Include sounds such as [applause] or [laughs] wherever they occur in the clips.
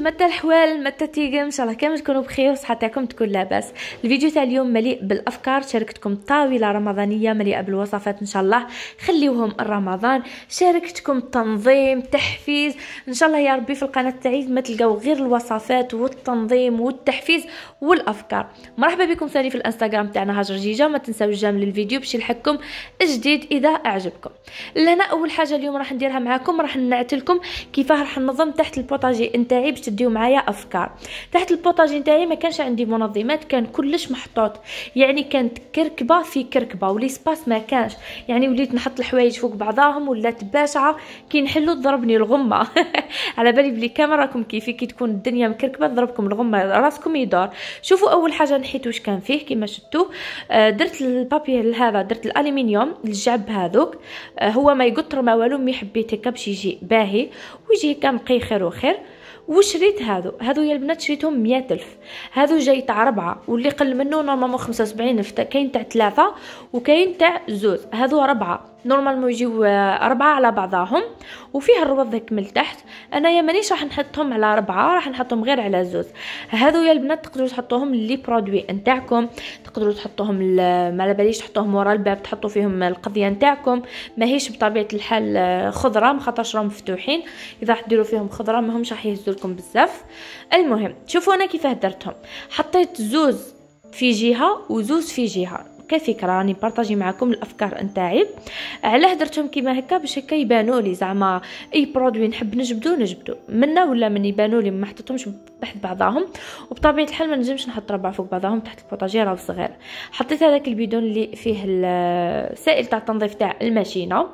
متى الحوال متى تيقم إن شاء الله كامل تكونوا بخير وصحتكم تكون لاباس الفيديو تاع اليوم مليء بالأفكار شاركتكم طاولة رمضانية مليئة بالوصفات إن شاء الله. خليوهم رمضان شاركتكم تنظيم تحفيز. إن شاء الله يا ربي في القناة تاعي ما تلقاو غير الوصفات والتنظيم والتحفيز والأفكار. مرحبا بكم ثاني في الإنستغرام تاعنا هاجر جيجا. ما تنساوش جامل الفيديو باش يلحقكم جديد إذا أعجبكم. لنا أول حاجة اليوم راح نديرها معكم راح نعتلكم كيفاه راح ننظم تحت البوطاجي نتاعي باش تديو معايا أفكار. تحت البوطاجي نتاعي ما كانش عندي منظمات كان كلش محطوط. يعني كانت كركبة في كركبة و l'espace ما كانش. يعني وليت نحط الحوايج فوق بعضاهم ولات باشعه كي نحلو ضربني الغمة. [laughs] على بالي بلي كامل راكم كيفي كي تكون الدنيا مكركبة ضربكم الغمة راسكم يدور. شوفوا أول حاجة نحيت واش كان فيه كيما شفتوا. آه، درت ال papier هذا درت الالومنيوم الجعب هذوك. آه، هو ما يقطر ما والو mais حبيت هكا باش يجي باهي. ويجي هكا نقي خير وخير. وشريت هادو؟ هادو يا البنات شريتهم مية ألف. هادو جاي تاع ربعة واللي قل منه normalement خمسة وسبعين ألف كاين تاع ثلاثة وكاين تاع زوز. هادو ربعة. normalement يجيو أربعة على بعضاهم وفيه الروض هيك من تحت أنايا مانيش راح نحطهم على أربعة راح نحطهم غير على زوز. هادو يا البنات تقدروا تحطوهم les produits نتاعكم تقدروا تحطوهم ما على باليش تحطوهم ورا الباب تحطوا فيهم القضية نتاعكم. ماهيش بطبيعة الحال خضرة مخاطرش راهم مفتوحين. إذا راح ديروا فيهم خضرة ماهمش راح يهزوا لكم بزاف. المهم شوفوا أنا كيفاه درتهم حطيت زوز في جهه وزوز في جهه كفكرة راني بارطاجي معكم الأفكار نتاعي. علاه درتهم كيما هكا باش هكا يبانوا لي زعما أي برودوي نحب نجبدو نجبدو. منا ولا من يبانوا لي ما حطيتهمش تحت بعضاهم وبطبيعة الحال ما نجمش نحط ربع فوق بعضهم تحت البوطاجير صغير حطيت هذاك البيدون اللي فيه السائل تاع التنظيف تاع الماشينة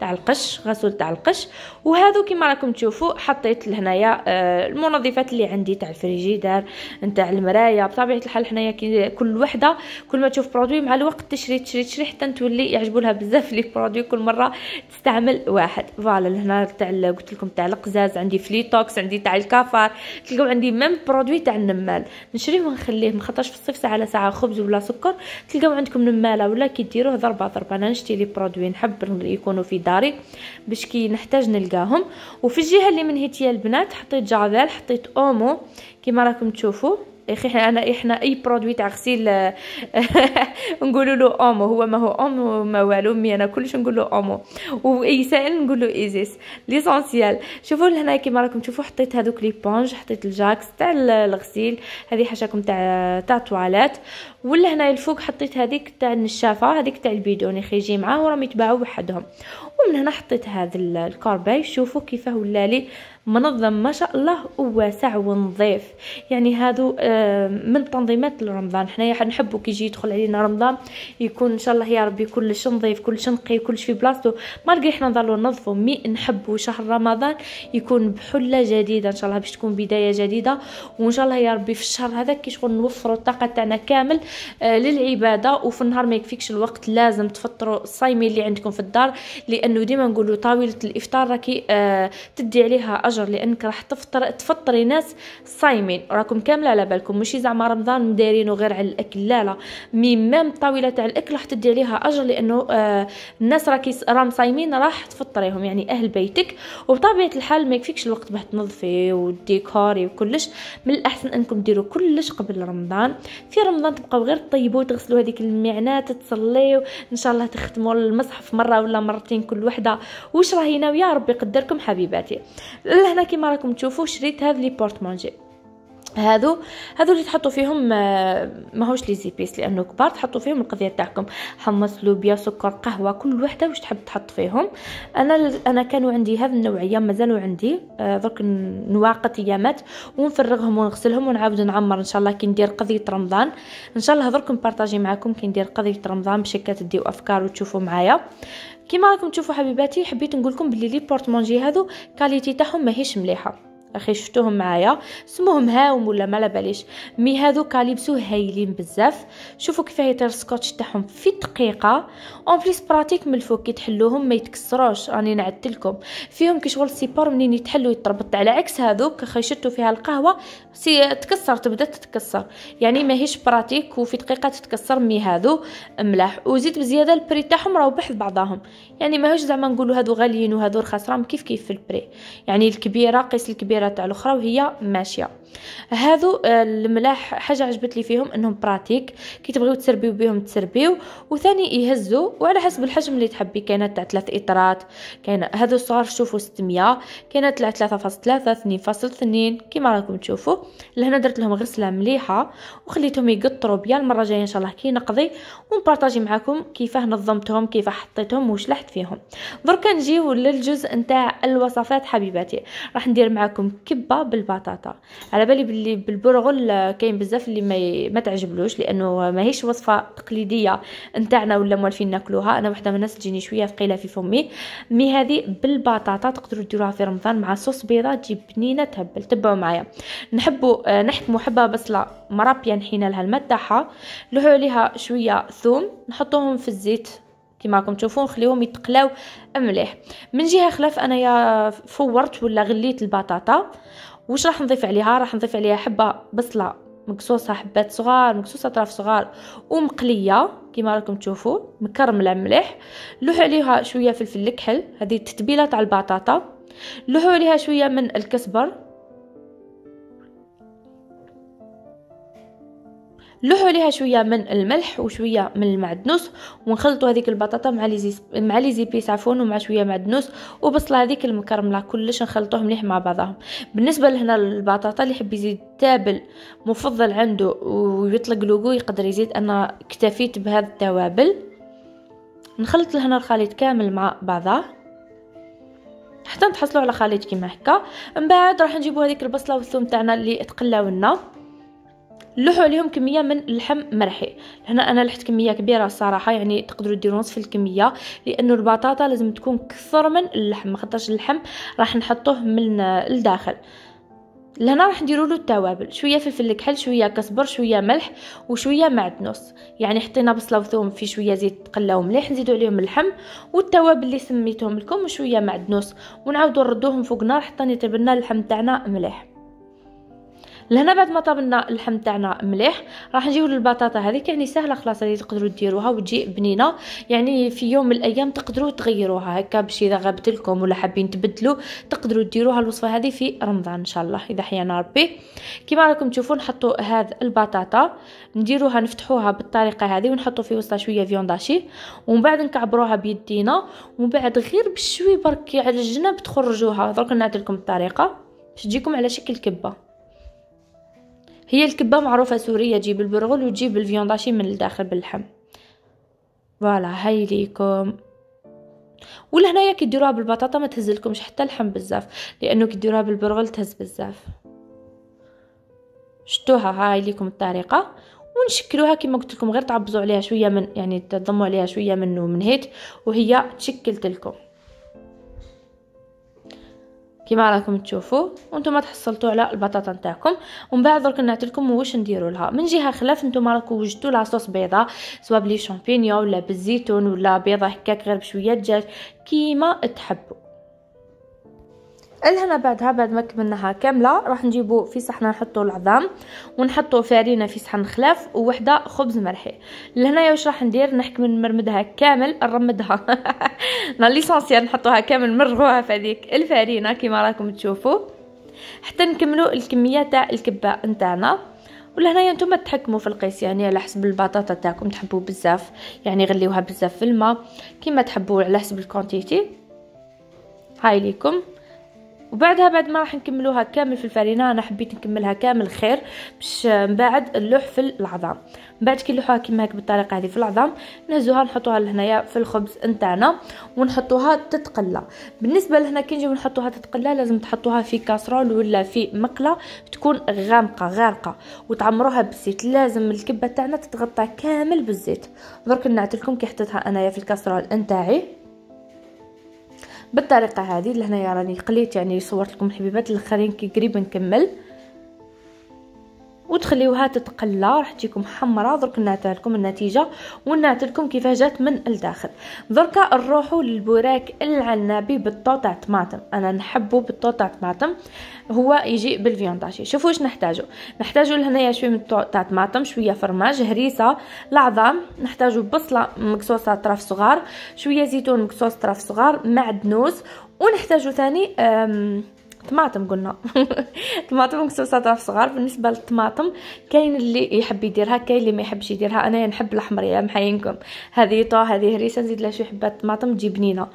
تاع القش غسول تاع القش. وهذو كيما راكم تشوفوا حطيت لهنايا آه، المنظفات اللي عندي تاع الفريجيدار نتاع المراية. بطبيعة الحال حنايا كل وحدة كل ما تشوف produit مع الوقت تشري تشري تشري حتى تولي يعجبوا لها بزاف les produits كل مرة تستعمل واحد. voilà هنا تاع قلت لكم تاع القزاز عندي فليتوكس عندي تاع ال cafard تلقاو عندي même produit تاع النمال. نشريه ونخليه مخاطرش في الصيف ساعة على ساعة خبز ولا سكر. تلقاو عندكم نمالة ولا كي ديروه ضربه ضربه أنا نشتي les produits نحب يكونوا في داري باش كي نحتاج نلقاهم. وفي الجهة اللي من هيتيا البنات حطيت جافيل حطيت أومو. كيما راكم تشوفوا. أخي أنا إحنا أي produit تاع غسيل [laughs] نقولوا له أومو. هو ما هو أومو ما والو mais أنا كلش نقول له أومو. واي سائل نقول له إيزيس. l'essentiel شوفوا لهنا كيما راكم تشوفوا حطيت هذوك les éponges حطيت الجاكس تاع الغسيل. هذه حاشاكم تاع تاع تواليت ولا هنا الفوق حطيت هذيك تاع النشافة هذيك تاع البيدون يخي يجي معاه وراهم يتباعوا وحدهم ومن هنا حطيت هذا ال corbeille شوفوا كيفاه ولا لي منظم ما شاء الله وواسع ونظيف. يعني هادو آه، من تنظيمات لرمضان حنايا نحبوا كي يجي يدخل علينا رمضان يكون إن شاء الله يا ربي كلش نظيف كلش نقي كلش في بلاصتو. ما نلقى حنا نضلوا ننظفوا مي نحبوا شهر رمضان يكون بحلة جديدة. إن شاء الله باش تكون بداية جديدة. وإن شاء الله يا ربي في الشهر هذا كي شغل نوفروا الطاقة تاعنا كامل للعبادة. وفي النهار ما يكفيكش الوقت لازم تفطروا الصايمين اللي عندكم في الدار لأنه ديما نقولوا طاولة الإفطار راكي آه تدي عليها أجر لأنك راح تفطر تفطري ناس صايمين. راكم كاملة على بالكم. ماشي زعما رمضان دايرينه غير على الأكل لا لا. مي ميم الطاوله تاع الأكل راح تدي عليها أجر لأنه آه الناس راكي راهم صايمين راح تفطريهم. يعني أهل بيتك. وبطبيعة الحال ما يكفيكش الوقت باه تنظفي وديكوري وكلش. من الأحسن أنكم ديروا كلش قبل رمضان. في رمضان تبقاو غير طيبوا وتغسلوا هذيك المعنات تصليو إن شاء الله تختموا المصحف مرة ولا مرتين كل وحدة. واش راهي ناوية؟ ربي يقدركم حبيباتي. لهنا كيما راكم تشوفوا شريت هذا لي بورتمونجي هادو. هادو اللي تحطوا فيهم آه، ماهوش les épices لأنه كبار تحطوا فيهم القضية تاعكم. حمص لوبيا سكر قهوة كل وحدة واش تحب تحط فيهم. أنا أنا كانوا عندي هذه النوعية مازالوا عندي. آه، درك نواقط أيامات ونفرغهم ونغسلهم ونعاود نعمر إن شاء الله كي ندير قضية رمضان. إن شاء الله درك نبارطاجي معكم كي ندير قضية رمضان باش هكا تديو أفكار وتشوفوا معايا. كيما راكم تشوفوا حبيباتي حبيت نقول لكم بلي les porte-manger هادو كاليتي تاعهم ماهيش مليحة. أخي شفتوهم معايا؟ اسمهم هاوم ولا ما باليش. مي هادو كاليبسو هايلين بزاف. شوفوا كيف يطير السكوتش تاعهم في دقيقة. أون بليس براتيك من الفوق كي تحلوهم ما يتكسروش. راني نعدلكم. فيهم كي شغل السيبور منين يتحلوا يتربط على عكس هذوك أخي شتو فيها القهوة سي تكسر تبدأ تتكسر. يعني ماهيش براتيك وفي دقيقة تتكسر مي هادو ملاح. وزيد بزيادة البري تاعهم راهو بحث بعضهم يعني ماهوش زعما نقولوا هادو غاليين وهادو رخاص راهم كيف كيف في ال prix. يعني الكبيرة قيس الكبيرة التحضيرات تاع الأخرى وهي ماشية. هذو آه، الملاح حاجة عجبت لي فيهم إنهم pratique. كي تبغيو تسربيو بهم تسربيو وثاني يهزوا وعلى حسب الحجم اللي تحبي. كاينة تاع 3 لترات كاين هذو الصغار شوفوا 600 كاينة تاع 3.3 2.2 كيما راكم تشوفوا. لهنا درت لهم غسلة مليحة وخليتهم يقطروا bien المرة الجاية إن شاء الله كي نقضي ونبارطاجي معكم كيفاه نظمتهم كيف حطيتهم وشلحت فيهم. درك نجيو للجزء نتاع الوصفات حبيباتي. راح ندير معكم كبة بالبطاطا. على بالي باللي بالبرغل كاين بزاف اللي ما ما تعجبلوش لأنه ماهيش وصفة تقليدية نتاعنا ولا موالفين ناكلوها. أنا وحدة من الناس تجيني شوية ثقيلة في فمي. مي هذه بالبطاطا تقدروا ديروها في رمضان مع صوص بيضة تجي بنينة تهبل تبعوا معايا. نحبوا نحكموا حبه بصلة مرابيه نحينا لها الماء تاعها. نلوحوا عليها شوية ثوم نحطوهم في الزيت. كما راكم تشوفون خليهم يتقلاو مليح. من جهة خلاف أنا يا فورت ولا غليت البطاطا. واش راح نضيف عليها؟ راح نضيف عليها حبة بصلة مقصوصه حبات صغار مقصوصه أطراف صغار ومقلية كما راكم تشوفوا مكرملة مليح لوحوا عليها شوية فلفل الكحل هذه التتبيله تاع البطاطا. لوحوا عليها شوية من الكزبر لوحوا عليها شوية من الملح وشوية من المعدنوس ونخلطوا هذيك البطاطا مع les مع les épices عفوا ومع شوية معدنوس وبصلة هذيك المكرملة كلش نخلطوهم مليح مع بعضهم بالنسبة لهنا البطاطا اللي يحب يزيد تابل مفضل عنده ويطلق le goût يقدر يزيد أنا اكتفيت بهذا التوابل. نخلط لهنا الخليط كامل مع بعضه حتى نتحصلوا على خليط كيما هكا. من بعد راح نجيبوا هذيك البصلة والثوم تاعنا اللي تقلاو لنا. لوحوا عليهم كمية من اللحم مرحي. هنا أنا لحت كمية كبيرة الصراحه يعني تقدروا ديروا نصف الكمية لأنه البطاطا لازم تكون كثر من اللحم خاطرش اللحم راح نحطوه من الداخل. لهنا راح نديروا له التوابل شوية فلفل الكحل شوية كزبر شوية ملح وشوية معدنوس يعني حطينا بصلة وثوم في شوية زيت تقلاو مليح نزيدوا عليهم اللحم والتوابل اللي سميتهم لكم وشوية معدنوس ونعاودوا نردوهم فوق نار حتى يطيب اللحم تاعنا مليح. لهنا بعد ما طابلنا اللحم تاعنا مليح راح نجيو للبطاطا هذيك يعني سهلة خلاص اللي تقدروا ديروها وتجي بنينة. يعني في يوم من الأيام تقدروا تغيروها. هكا باش إذا غابت لكم ولا حابين تبدلوا تقدروا ديروها الوصفة هذه في رمضان إن شاء الله إذا حيانا ربي. كما راكم تشوفون نحطوا هذا البطاطا نديروها نفتحوها بالطريقة هذه ونحطوا في وسطها شوية فيونداشي ومن بعد نكعبروها بيدينا. ومن بعد غير بشوي برك على الجنب تخرجوها. درك نعطيكم الطريقة باش تجيكم على شكل كبة. هي الكبة معروفة سورية تجيب البرغل وتجيب ال viande hachée من الداخل باللحم. voilà هاي ليكم. ولهنايا كي ديروها بالبطاطا ما تهزلكمش حتى اللحم بزاف لأنه كي ديروها بالبرغل تهز بزاف. شتوها هاي ليكم الطريقة. ونشكلوها كما قلت لكم غير تعبزوا عليها شوية من يعني تضموا عليها شوية من ومن هيت وهي تشكلت لكم. كيما راكم تشوفوا وأنتم تحصلتوا على البطاطا نتاعكم. ومن بعد درك نعطيكم واش نديروا لها. من جهة خلاف نتوما راكم وجدتوا لها صوص بيضة سواء بلي شامبينيون ولا بالزيتون ولا بيضة هكاك غير بشوية دجاج كيما تحبوا. لهنا بعدها بعد ما كملناها كاملة راح نجيبو في صحن نحطو العظام ونحطو فارينة في صحن خلاف ووحدة خبز مرحي. لهنايا واش راح ندير؟ نحكم نمرمدها كامل نرمدها. [laughs] l'essentiel نحطوها كامل نمرغوها في هذيك الفارينة كيما راكم تشوفوا. حتى نكملوا الكمية تاع الكبة نتاعنا. ولهنايا نتوما تحكموا في القيس يعني على حسب البطاطا تاعكم تحبوا بزاف يعني غليوها بزاف في الماء. كيما تحبوا على حسب ال quantité هاي ليكم. وبعدها بعد ما راح نكملوها كامل في الفرينة أنا حبيت نكملها كامل خير باش من بعد نلوح في العظام. من بعد كي نلوحوها كيما هكا بالطريقة هذه في العظام نهزوها نحطوها لهنايا في الخبز نتاعنا ونحطوها تتقلى. بالنسبة لهنا كي نجيو نحطوها تتقلى لازم تحطوها في كاسرول ولا في مقله تكون غامقة غارقة. وتعمروها بالزيت لازم الكبة تاعنا تتغطى كامل بالزيت. درك نعتلكم كي حطيتها أنايا في الكاسرول نتاعي. بالطريقة هذه لهنايا راني قليت يعني صورت لكم الحبيبات الاخرين كي قريب نكمل. وتخليوها تتقلى. راح تجيكم حمراء درك نعطيها لكم النتيجة ونعطي لكم كيفاه جات من الداخل. دركا نروحوا للبوراك العنابي بالطو تاع طماطم. أنا نحبه بالطو تاع طماطم. هو يجي بالفيونداشي. شوفوا واش نحتاجو. نحتاجو لهنايا شوية من الطو تاع طماطم شوية فرماج هريسة العظام نحتاجو بصلة مقصوصه طرف صغار شوية زيتون مقصوص طرف صغار معدنوس ونحتاجو ثاني طماطم قلنا. [laughs] طماطم مقصوصة طرف صغار بالنسبة للطماطم كاين اللي يحب يديرها كاين اللي ما يحبش يديرها. أنا نحب الأحمر يا محاينكم هذه thon هذه هريسة. نزيد لها شوية حبات طماطم تجي بنينه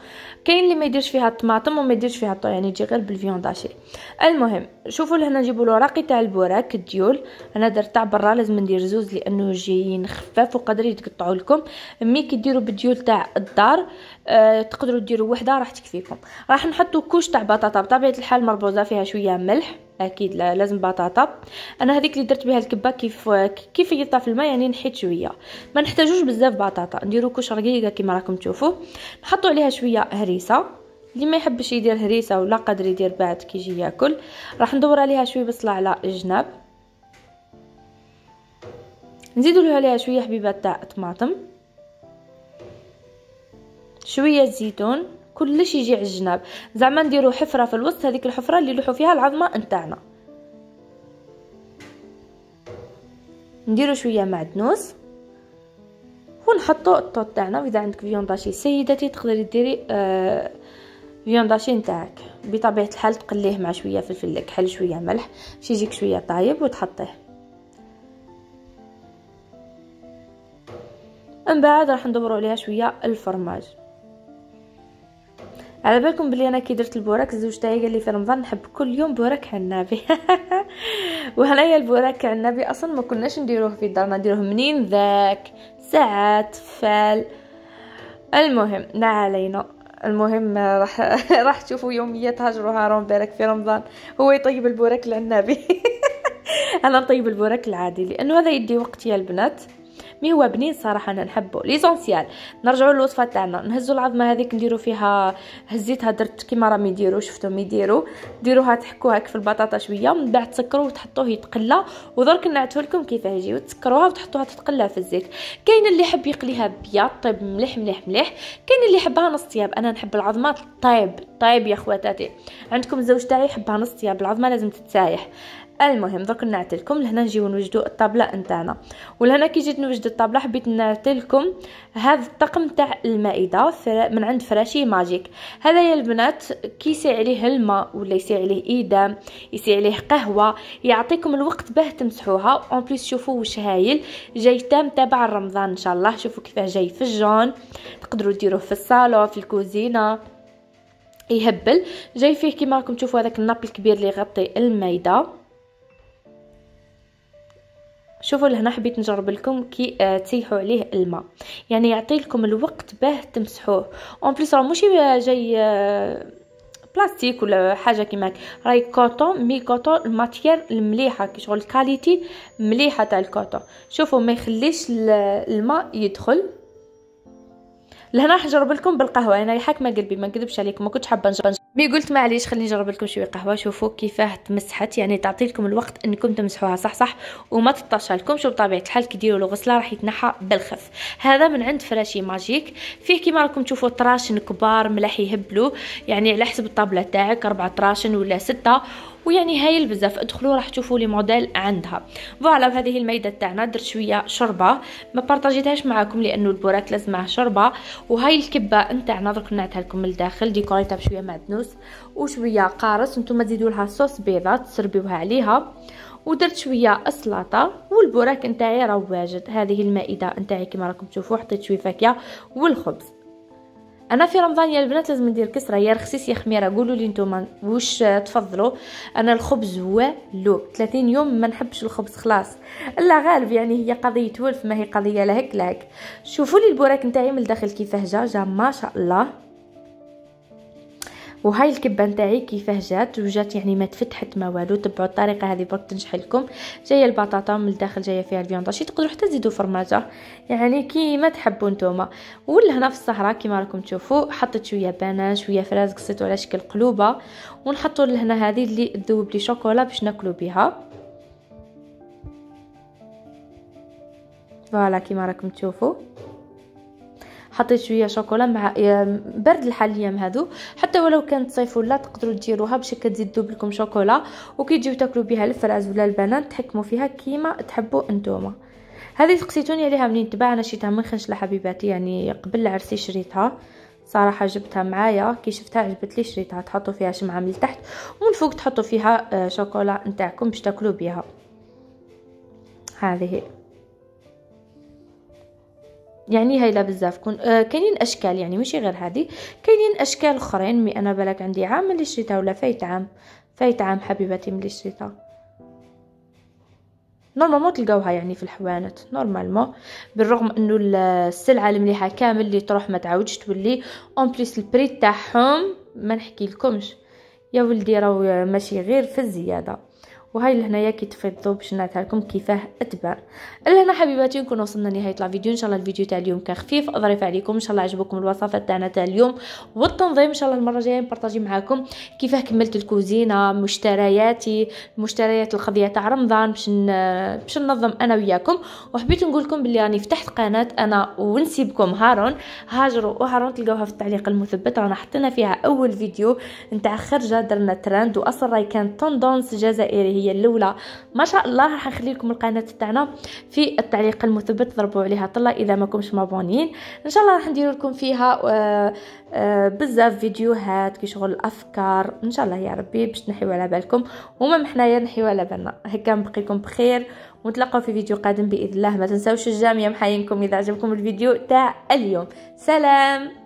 كاين اللي ما يديرش فيها الطماطم وما يديرش فيها ال thon يعني تجي غير بال viande hachée المهم شوفوا لهنا نجيبوا لوراقي تاع البوراك الديول. أنا درت تاع برا لازم ندير زوز لأنه جايين خفاف وقادر يتقطعوا لكم. mais كي ديروا بالديول تاع الدار أه تقدروا ديروا وحدة راح تكفيكم. راح نحطوا كوش تاع بطاطا. بطبيعة الحال مربوزه فيها شوية ملح أكيد لا لازم بطاطا. أنا هذيك اللي درت بها الكبة كيف كيف يطا في الماء يعني نحيت شوية. ما نحتاجوش بزاف بطاطا نديرو كوش رقيقة كما راكم تشوفوا. نحطوا عليها شوية هريسة. اللي ما يحبش يدير هريسة ولا قادر يدير بعد كي يجي ياكل راح ندور عليها شوية بصلة على الجناب نزيدوا له عليها شوية حبيبات تاع طماطم. شوية زيتون. كلش يجي على الجناب. زعما نديرو حفرة في الوسط هذيك الحفرة اللي يلوحوا فيها العظمة نتاعنا. نديرو شوية معدنوس ونحطو الطوط تاعنا. وإذا عندك فيونداشي سيدتي تقدري ديري آه فيونداشي نتاعك. بطبيعة الحال تقليه مع شوية فلفل كحل شوية ملح باش يجيك شوية طايب وتحطيه. من بعد راح ندورو عليها شوية الفرماج. على بالكم بلي أنا كي درت البوراك الزوج تاعي قال لي في رمضان نحب كل يوم بوراك عنابي [laughs] وهنايا البوراك عنابي أصلا ما كناش نديروه في دارنا نديروه منين؟ ذاك ساعات فال. المهم لا علينا. المهم راح [laughs] راح تشوفوا يوميات هاجر وهارون برك في رمضان. هو يطيب البوراك العنابي [laughs] أنا نطيب البوراك العادي لأنه هذا يدي وقت يا البنات. mais هو بنين صراحة أنا نحبه l'essentiel نرجعوا للوصفة تاعنا. نهزوا العظمة هذيك نديروا فيها هزيتها درت كيما راهم يديروا شفتهم يديروا ديروها تحكوها في البطاطا شوية. من بعد تسكروه وتحطوه يتقلى. ودرك نعتو لكم كيف يجي. وتسكروها وتحطوها تتقلى في الزيت. كاين اللي يحب يقليها بيض طيب مليح مليح مليح. كاين اللي يحبها نص طياب أنا نحب العظمات طيب طيب يا خواتاتي. عندكم الزوج تاعي يحبها نص طياب العظمة لازم تتسايح. المهم درك نعتلكم لهنا نجيو نوجدوا الطابلة نتاعنا. ولهنا كي جيت نوجد الطابلة حبيت نعتلكم هذا الطقم تاع المائدة من عند فراشي ماجيك. هذا يا البنات كي يسيح عليه الماء ولا يسيح عليه إيدام يسيح عليه قهوة يعطيكم الوقت باه تمسحوها. en plus شوفوا واش هايل. جاي thème تبع رمضان إن شاء الله. شوفوا كيفاه جاي في ال jaune. تقدروا ديروه في الصالون في الكوزينة. يهبل. جاي فيه كيما راكم تشوفوا هذاك ال nappe الكبير اللي يغطي المائدة. شوفوا لهنا حبيت نجرب لكم كي آه تسيحوا عليه الماء. يعني يعطي لكم الوقت باه تمسحوه. en plus راه ماشي جاي آه بلاستيك ولا حاجة كيما راهي coton mais coton ال matière المليحة كي شغل ال qualité مليحة تاع ال coton شوفوا ما يخليش الماء يدخل. لهنا راح نجرب لكم بالقهوة. أنا حاكمه قلبي ما نكذبش عليكم ما كنتش حابة نجرب mais قلت معليش خليني نجرب لكم شوية قهوة. شوفوا كيفاه تمسحت يعني تعطي لكم الوقت إنكم تمسحوها صح صح؟ وما تطاشيلكمش بطبيعه الحال كي ديروا له غسله راح يتنحى بالخف. هذا من عند فراشي ماجيك. فيه كيما راكم تشوفوا طراشن كبار ملاح يهبلوا. يعني على حسب الطابلة تاعك أربعة طراشن ولا ستة. ويعني هايل بزاف. ادخلوا راح تشوفوا les modèles عندها. voilà بهذه الميدة تاعنا درت شوية شوربه ما بارطاجيتهاش معاكم لأنه البوراك لازم معاه شوربه وهاي الكبة نتاعنا درك نعتها لكم من الداخل. ديكوريتها بشوية معدنوس وشوية قارص. نتوما تزيدوا لها صوص بيضة تسربيوها عليها. ودرت شوية السلطه والبوراك نتاعي راه واجد. هذه المائدة نتاعي كما راكم تشوفوا. حطيت شوية فاكهة والخبز. أنا في رمضان يا البنات لازم ندير كسرة. يا رخسيس يا خميرة قولوا لي نتوما واش تفضلوا؟ أنا الخبز هو لو 30 يوم ما نحبش الخبز خلاص. الله غالب يعني هي قضية ولف ما هي قضية لهك لهك. شوفوا لي البوراك نتاعي من الداخل كيفاه جا جا ما شاء الله. وهاي الكبة نتاعي كيفاه جات؟ وجات يعني ما تفتحت ما والو. تبعوا الطريقة هذه برك تنجح لكم. جاية البطاطا من الداخل جاية فيها ال viande hachée تقدروا حتى تزيدوا فرماجة. يعني كيما تحبوا نتوما. ولهنا في السهرة كيما راكم تشوفوا حطيت شوية banane شوية fraise قصيتو على شكل قلوبة. ونحطوا لهنا هذه اللي تذوب لي شوكولا باش ناكلوا بها فوالا كيما راكم تشوفوا. حطيت شوية شوكولا مع برد الحال الأيام هذو حتى ولو كانت صيف ولا تقدروا ديروها باش كتزيد تذوب لكم شوكولا. وكي تجيو تاكلوا بها الفراز ولا البنان تحكموا فيها كيما تحبوا انتوما. هذه سقسيتوني عليها منين تباع أنا شريتها من خنشله حبيباتي يعني قبل العرسي شريتها. صراحة جبتها معايا كي شفتها عجبت لي شريتها تحطوا فيها شمعة من التحت. ومن فوق تحطوا فيها شوكولا نتاعكم باش تاكلوا بها هذه يعني هايله بزاف كون آه كاينين أشكال يعني ماشي غير هذه كاينين أشكال أخرين mais أنا بالك عندي عام ملي شريتها ولا فايت عام. فايت عام حبيبتي ملي شريتها. normalement تلقاوها يعني في الحوانت normalement بالرغم إنه السلعة المليحة كامل اللي تروح ما تعاودش تولي. en plus ال prix تاعهم ما نحكي لكمش. يا ولدي راهو ماشي غير في الزيادة. وهاي لهنايا كي تفيضوا باش نعتها لكم كيفاه تبان لهنا حبيباتي نكون وصلنا لنهاية الفيديو. إن شاء الله الفيديو تاع اليوم كان خفيف. ظريف عليكم. إن شاء الله عجبكم الوصفات تاعنا تاع اليوم. والتنظيم إن شاء الله المرة الجاية نبارطاجي معاكم كيفاه كملت الكوزينة مشترياتي مشتريات القضية تاع رمضان باش باش ننظم أنا وياكم. وحبيت نقول لكم بلي راني فتحت قناة أنا ونسيبكم هارون. هاجر وهارون تلقاوها في التعليق المثبت. رانا حطينا فيها أول فيديو نتاع خرجة درنا ترند. واصلا راهي كانت tendance جزائري هي الأولى. ما شاء الله راح نخلي لكم القناة تاعنا في التعليق المثبت. ضربوا عليها طلة إذا ما كنتش مابونين إن شاء الله راح ندير لكم فيها آه، آه، بزاف فيديوهات كي شغل الافكار إن شاء الله يا ربي باش نحيو على بالكم. وما حنايا نحيو على بالنا. هكا نبقيكم بخير ونتلاقاو في فيديو قادم بإذن الله. ما تنساوش الجاميه محاينكم إذا عجبكم الفيديو تاع اليوم. سلام!